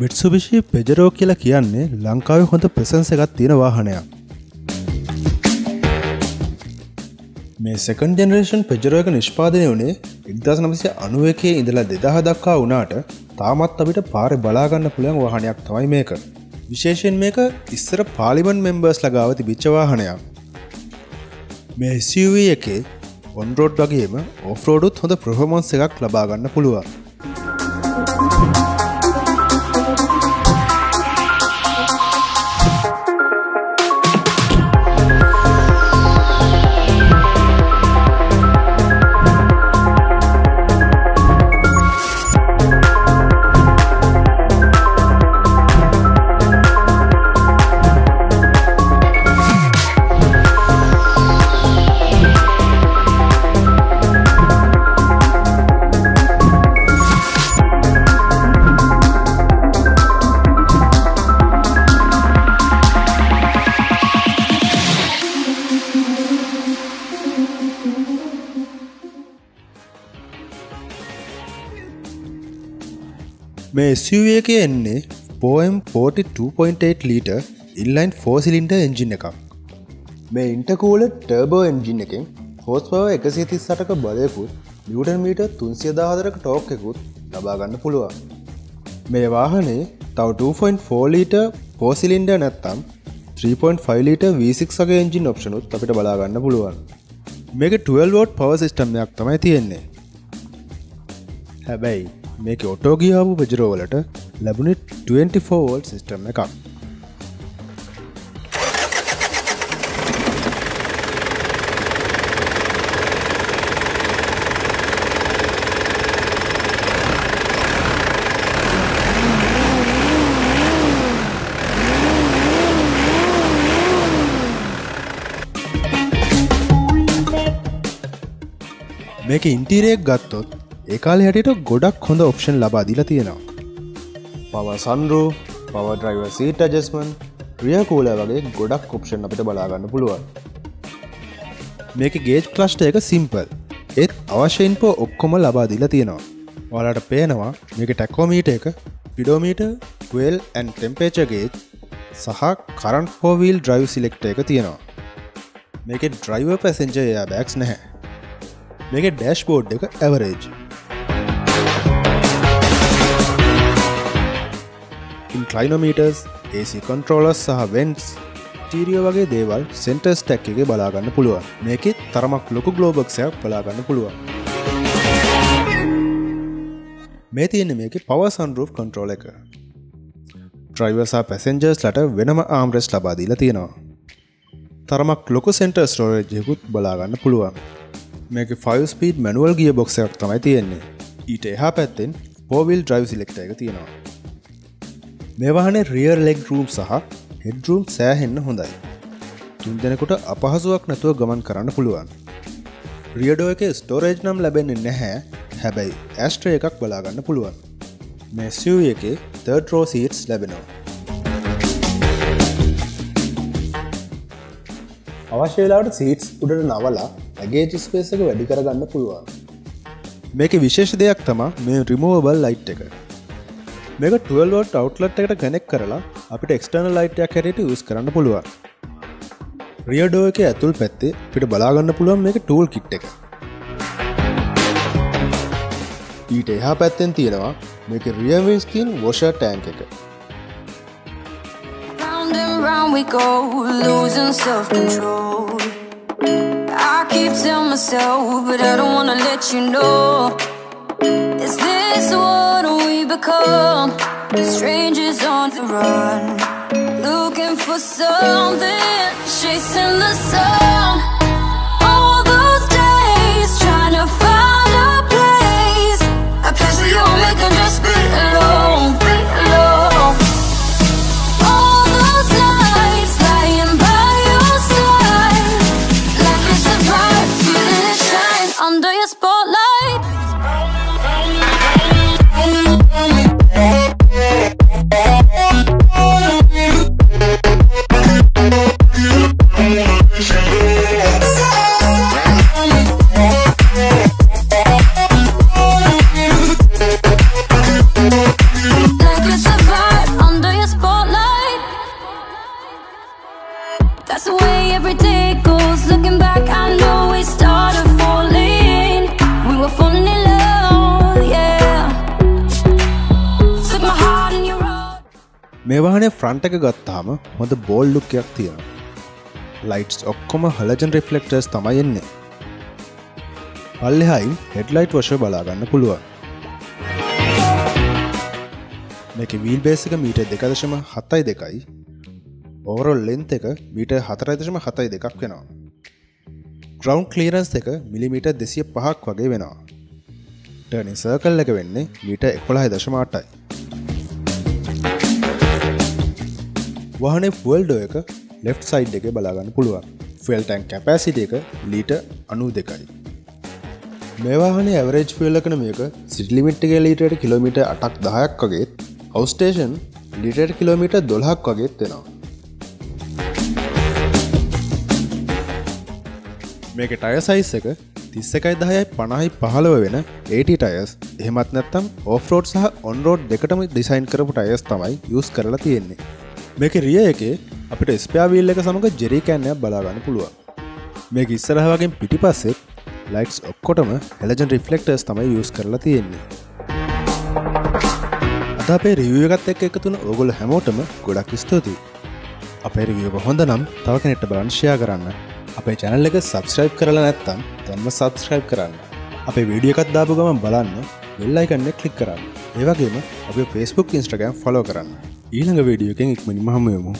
මිට්සුබිෂි Pajero කියලා කියන්නේ ලංකාව හොඳ ප්‍රසන්ස එකත් තියෙන වාහනයක්. මේ සකන් ජනරේෂන් පෙජරෝ එක නිෂ්පාදනය වනේ එක්දස් නමසය අනුවකේ ඉඳලා දෙදහ දක්කා වනාට තාමත් අපිට පාර බලාගන්න පුළන් වාහනයක් තමයි මේක. විශේෂෙන් මේක ඉස්සර පාලිමන් මෙම්බර්ස් ලගාවති බිච්චවාහනයක් මේ SUV එකේ ඔන්රෝඩ් වගේම ඔෆරෝඩුත් හොඳ ප්‍රහමොන්ස් එකක් ලබාගන්න පුළුවන්. මේ SUV එක එන්නේ පෝම් 42.8 ලීට ඉල්ලයින් ෆෝසිලින්ට එන්ජින් එකක්. මේ ඉන්ටකූල ටර්බෝ එන්ජින් එකෙන් හෝස් පව එකසිය තිස්සටක බලයකුත් නිවටන් මීට තුන්සියදාහදරක ටෝක් එකකුත් ලබාගන්න පුළුවන්. මේ වාහනේ තව 2.4 ලීට පෝසිලින්ඩ නැත්තම් 3.5 ලීට V6 වගේ එන්ජින් ඔප්ෂනුත් අපිට බලාගන්න පුළුවන්. මේක 12වෝට් පව සිිස්ටම්යක් තමයි තියෙන්නේ. හැබැයි මේක ඔටෝගියාපු පජරෝවලට ලැබුණි 24වෝල් සිිස්ටම් එකක්. මේක ඉන්ටීරයක් ගත්තොත් ඒකාල හැටියට ගොඩක් හොඳ ඔප්ෂන් ලබා දිලා තියෙනවා. පව සන්රෝ පව ඩ්‍රයිව සීට ජස්මන් ්‍රියකූල වගේ ගොඩක් ඔප්ෂන් අපිට බලාගන්න පුළුවන්. මේක ගේජ් ක්ලස්්ට එක සිම්පල් ඒත් අවශ්‍යයින් පෝ ඔක්කොම ලබා දිලා තියෙනවා. වලට පේනවා මේක ටැකෝමීට එක පිඩෝමීට 12 ඇන් ටෙම්පේචගේජ් සහ කරන් පෝවීල් ඩ්‍රයිව් සිලෙක්ට එක තියෙනවා. මේක ඩ්‍රයිව පැසෙන්ජය බෑක්ස් නැහැ. මේක ඩෑශ්බෝඩ් එක ඇවරේජ් ඉන්ක්ලයිනෝමීටර්ස් AC කොන්ට්‍රෝලස් සහ වෙන්ස් ටීරියෝ වගේ දේවල් සෙන්ටර්ස් ටැක් එක බලාගන්න පුළුවන්. මේකෙත් තරමක් ලොකු ගලෝබක්ෂයක් බලාගන්න පුළුවන්. මේ තියෙන මේක පවසන්රූ් කොන්ට්‍රෝල එක. ට්‍රයිවසා පැසෙන්ජර්ස් ලට වෙනම ආම්රෙස් ලබාදීලා තියෙනවා. තරමක් ලොක සෙන්ටර් ස්ටෝරජයකුත් බලාගන්න පුළුවන්. මේක 5 ස්පීඩ් මැනුවල් ගිය බොක්සයක් තමයි තියෙන්නේ. ඊට එහා පැත්තෙන් පෝවිල් ඩ්‍රයිව් සිලෙක්ට එක තියෙනවා. මෙවාහනේ රියර් ලෙක් රූම් සහ හෙඩරූම් සෑහෙන්න හොඳයි. තුන් දෙනෙකුට අපහසුවක් නැතුව ගමන් කරන්න පුළුවන්. රියඩෝ එක ස්ටෝරේජ් නම් ලැබෙන්නේ නැහැ. හැබැයි ඇස්ට්‍රේ එකක් බලාගන්න පුළුවන්. මෙස්ව එක තර්ඩරෝ සීටස් ලැබෙනවා. අවශ්‍යලාට සීටස් උඩට නවලා ඇගේ චිස්පේසක වැඩි කරගන්න පුළුවන්. මේක විශේෂ දෙයක් තමා මේ රිමෝවබල් ලයිට් එක. මේක 12වට අවට්ලට් එකට කනෙක් කරලා අපිට එක්ස්ටර්නල් ලයිටයක් හැරයට යස් කරන්න පුළුවන්. රියඩෝ එක ඇතුල් පැත්තේ පිට බලාගන්න පුළුවන් මේක ටූල් කිට් එක. ඊට එහා පැත්තෙන් තියෙනවා මේක රියවිස්කින් වෝෂ ටෑන්ක එක. Round and round we go, losing self control. Keep telling myself, but I don't wanna let you know. Is this what we become? Strangers on the run, looking for something, chasing the sun. under your spotlight. Like it's a under your spotlight. That's the way every day goes. Looking back. මේ වාහනේ front එක ගත්තාම හොඳ ball ලුක්කයක් තියෙනවා. Lights ඔක්කොම හලජන් රිෆලෙක්ටර්ස් තමයි එන්නේ. පල්ලෙහයි headlight වශ බලාගන්න පුළුවන්. මේක වීල් බේසික මීට දෙකදශම හත්තයි දෙකයි. ඕවරල් ලෙන්ත එක මීට හතරයිදශම හතයි දෙකක් වෙනවා. ග්‍රවන්් කලීරන්ස් එක මිලිමීට දෙසිය පහක් වගේ වෙනවා. ටනි සර්කල් එක වෙන්නේ මීට එකොළහයි දශමාටයි වහනේ ෆුවල්ඩෝ එක ලෙෆ් සයිඩ් එක බලාගන්න පුළුවන්. ෆෙල්ටන් කැපෑසිට එක ලීට අනු දෙකයි මේවාහන ඇවරේජ් ෆිල්ලකන මේක සිටිලිමිට්ගේ ලීටට කිලෝමිට අටක් දහයක් වගේත් අවස්ටේෂන් ලිටට කිලෝමිට දොල්හක් වගේත් වෙනවා මේක ටය සයිස් එක තිස්සකයි දහයයි පණහි පහළව වෙන ඒට ටයස් එහෙමත් නැත්තම් ඕෆරෝඩ් සහ ඔන්රෝඩ් දෙකටම ඩිසයින් කරපු ටයස් තමයි යස් කරලා තියෙන්නේ. මේක රිය එකේ අපිට ස්පයාවිල්ල එක සමඟ ජෙරිකෑන්නයක් බලාගන්න පුළුවන්. මේක ඉස්සරහවගෙන් පිටි පස්සෙත් ලයික්ස් ඔක්කොටම එලජන් රිෆලෙක්ටර්ස් තමයි යස් කරලා තියෙන්නේ. අද අපේ රිවියගත් එක් එකතුන ඔගොල හැමෝටම ගොඩක් ස්තුතියි. අපේ රිවියක හොඳ නම් තව කෙනෙට බලංශයා කරන්න. අපේ චැනල් එක සබස්ක්‍රයිබ් කරලා නැත්තම් දැන්ම සබස්ක්‍රයිබ් කරන්න. අපේ වීඩියකත් දාපු ගම බලන්න වෙල්ලයිකන්න කලික් කරන්න. ඒවගේම අප ෆස්බුක් ඉන්ස්ට්‍රගම් ෆලෝ කරන්න. ඊළඟ වීඩියෝකෙන් ඉක්මනින් මහමයමු